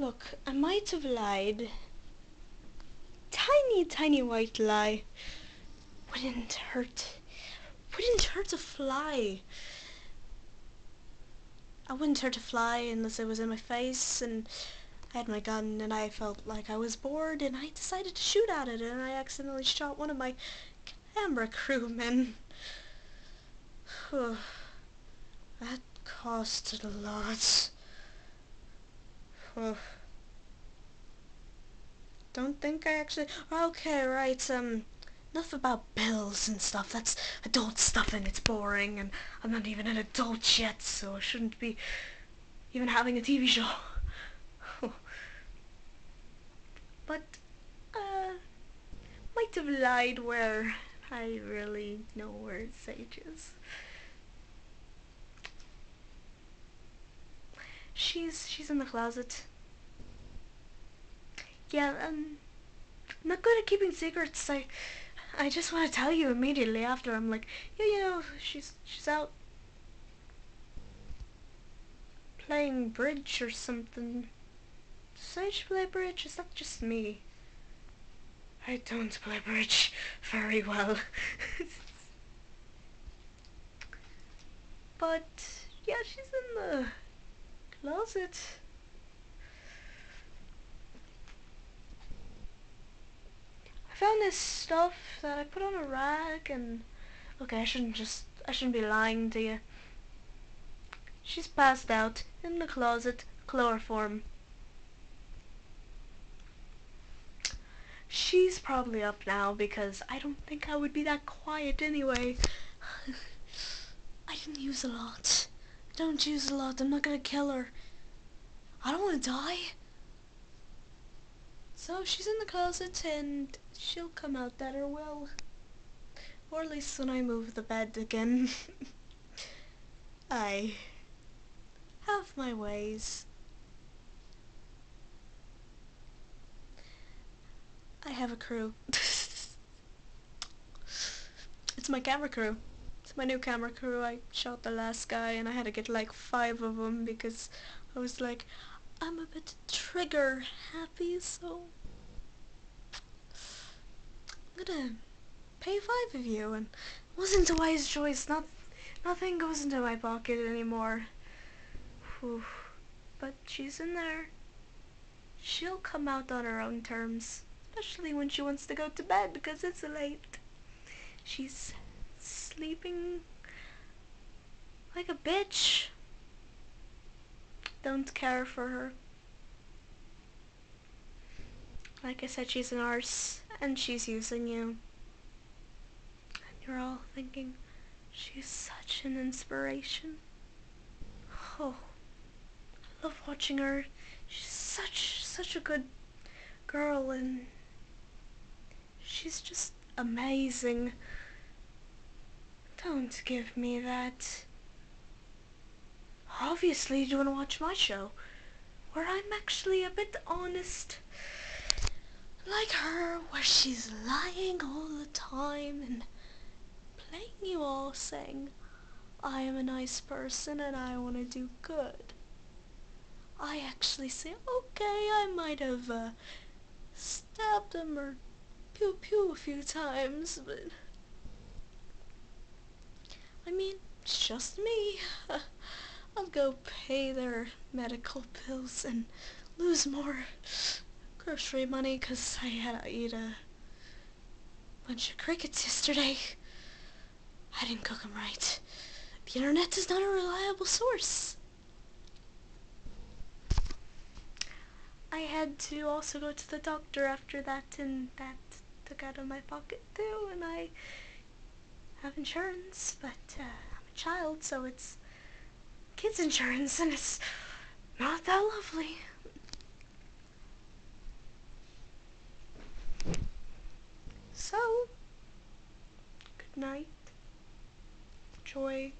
Look, I might have lied. Tiny, tiny white lie. Wouldn't hurt. Wouldn't hurt a fly. I wouldn't hurt a fly unless it was in my face and I had my gun and I felt like I was bored and I decided to shoot at it and I accidentally shot one of my camera crewmen. that costed a lot. Don't think I actually... Okay, right, um... Enough about bills and stuff. That's adult stuff and it's boring and I'm not even an adult yet, so I shouldn't be even having a TV show. but, uh, might have lied where I really know where Sage is. She's, she's in the closet. Yeah, um, I'm not good at keeping secrets. I, I just want to tell you immediately after. I'm like, yeah, you know, she's she's out playing bridge or something. Does she play bridge? Is that just me? I don't play bridge very well. but yeah, she's in the closet. I found this stuff that I put on a rack and okay I shouldn't just I shouldn't be lying to you. She's passed out in the closet chloroform. She's probably up now because I don't think I would be that quiet anyway. I didn't use a lot don't use a lot I'm not gonna kill her I don't want to die so she's in the closet and she'll come out at her will. Or at least when I move the bed again. I have my ways. I have a crew. it's my camera crew. It's my new camera crew. I shot the last guy and I had to get like five of them because I was like, I'm a bit trigger happy, so I'm gonna pay five of you, and it wasn't a wise choice. Not, nothing goes into my pocket anymore. Whew. But she's in there. She'll come out on her own terms, especially when she wants to go to bed because it's late. She's sleeping like a bitch don't care for her. Like I said, she's an arse, and she's using you. And you're all thinking, she's such an inspiration. Oh, I love watching her. She's such, such a good girl, and she's just amazing. Don't give me that obviously you want to watch my show, where I'm actually a bit honest. Like her, where she's lying all the time and playing you all saying, I am a nice person and I want to do good. I actually say, okay, I might have uh, stabbed him or pew pew a few times, but I mean, it's just me. I'll go pay their medical bills and lose more grocery money because I had to eat a bunch of crickets yesterday. I didn't cook them right. The internet is not a reliable source. I had to also go to the doctor after that and that took out of my pocket too and I have insurance but uh, I'm a child so it's kids insurance and it's not that lovely. So, good night, joy,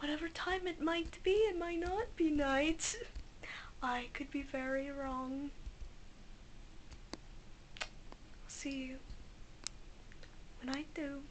whatever time it might be, it might not be night. I could be very wrong. See you when I do.